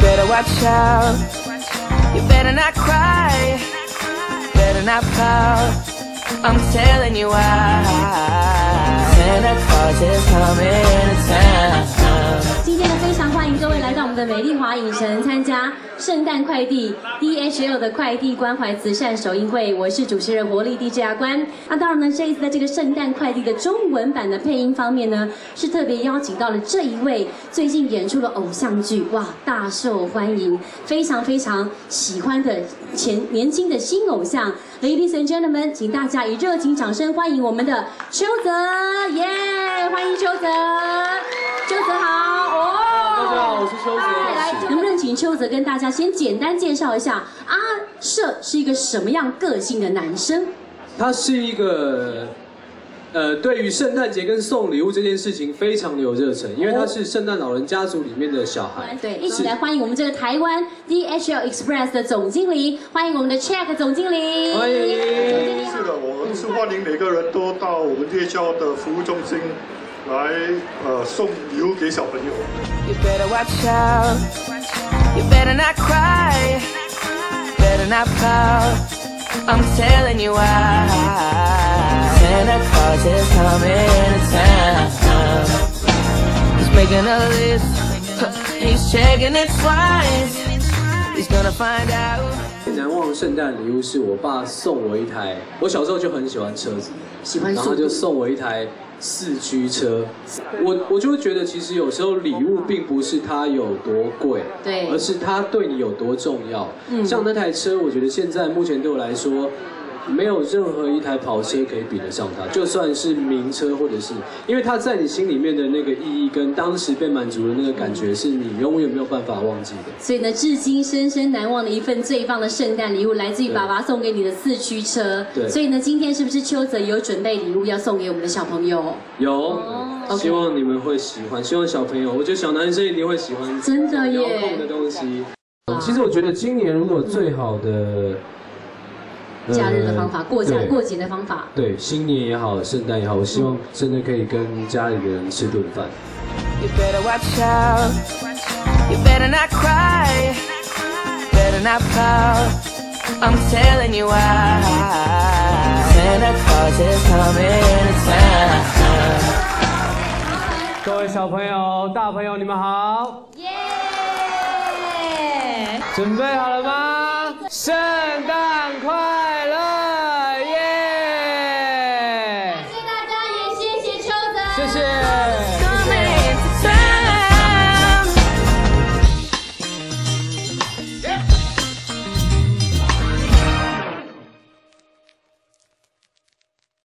better watch out. You better not cry. Better not pout. I'm telling you why. Santa Claus is coming 欢迎各位来到我们的美丽华影城参加圣诞快递 DHL 的快递关怀慈善首映会。我是主持人活力 DJ 阿关。那当然呢，这一次在这个圣诞快递的中文版的配音方面呢，是特别邀请到了这一位最近演出了偶像剧，哇，大受欢迎，非常非常喜欢的前年轻的新偶像。Ladies and gentlemen，请大家以热情掌声欢迎我们的邱泽，耶！欢迎邱泽，邱泽跟大家先简单介绍一下阿舍是一个什么样个性的男生？他是一个，呃，对于圣诞节跟送礼物这件事情非常的有热忱，因为他是圣诞老人家族里面的小孩。对，一起来欢迎我们这个台湾 DHL Express 的总经理，欢迎我们的 Check 总经理。欢迎是的，我们是欢迎每个人都到我们夜校的服务中心来呃送礼物给小朋友。You better watch out. You better not cry. you Better not pout. I'm telling you why. Santa Claus is coming to town. He's making a list. He's checking it twice. He's gonna find out. 最难忘的圣诞礼物是我爸送我一台，我小时候就很喜欢车子，喜欢然后，就送我一台四驱车。我我就会觉得，其实有时候礼物并不是它有多贵，对而是它对你有多重要。嗯像那台车，我觉得现在目前对我来说。没有任何一台跑车可以比得上它，就算是名车，或者是因为它在你心里面的那个意义，跟当时被满足的那个感觉，是你永远没有办法忘记的。所以呢，至今深深难忘的一份最棒的圣诞礼物，来自于爸爸送给你的四驱车。对所以呢，今天是不是邱泽有准备礼物要送给我们的小朋友？有希望你们会喜欢，希望小朋友，我觉得小男生一定会喜欢，真的耶遥控的东西。其实我觉得今年如果最好的呃假日的方法，过假过节的方法。对，新年也好，圣诞也好，我希望真的可以跟家里的人吃顿饭。You better watch out. You better not cry. Better not pout. I'm telling you why. Santa Claus is coming to town. 各位小朋友、大朋友，你们好，耶！准备好了吗？圣谢谢。